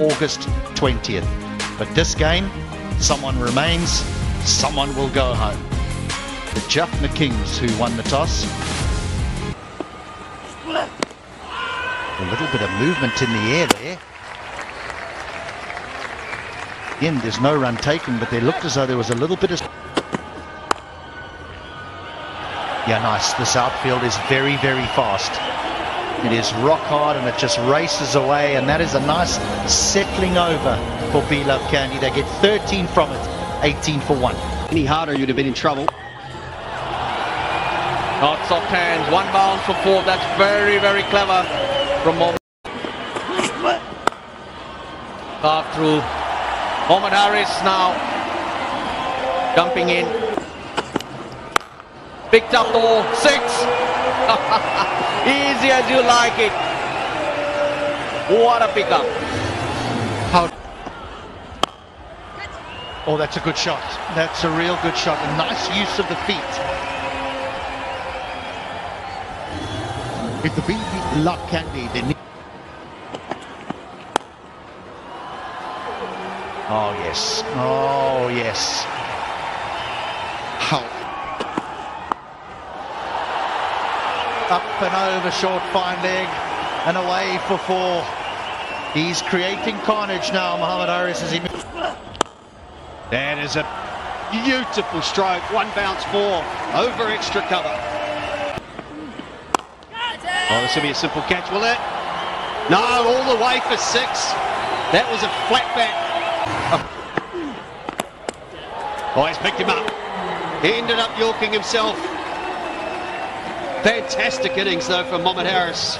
August 20th. But this game, someone remains, someone will go home. The Jaffna Kings who won the toss. A little bit of movement in the air there. Again, there's no run taken, but they looked as though there was a little bit of... Yeah, nice. This outfield is very, very fast. It is rock hard and it just races away, and that is a nice settling over for B-Love Kandy. They get 13 from it, 18 for one. Any harder, you'd have been in trouble. Not soft hands, one bounce for four. That's very, very clever from Mohamed. Carved through. Mohamed Haris now jumping in. Picked up the ball. Six. Easy as you like it. What a pickup. How? Oh, that's a good shot. That's a real good shot. A nice use of the feet. If the BB Luck Candy, they need. Oh, yes. Oh, yes. How? Up and over, short, fine leg, and away for four. He's creating carnage now, Muhammad Haris, as he moves. That is a beautiful stroke. One bounce four over extra cover. Oh, this will be a simple catch, will it? No, all the way for six. That was a flat back. Oh, he's picked him up. He ended up yorking himself. Fantastic innings, though, from Mohamed Haris.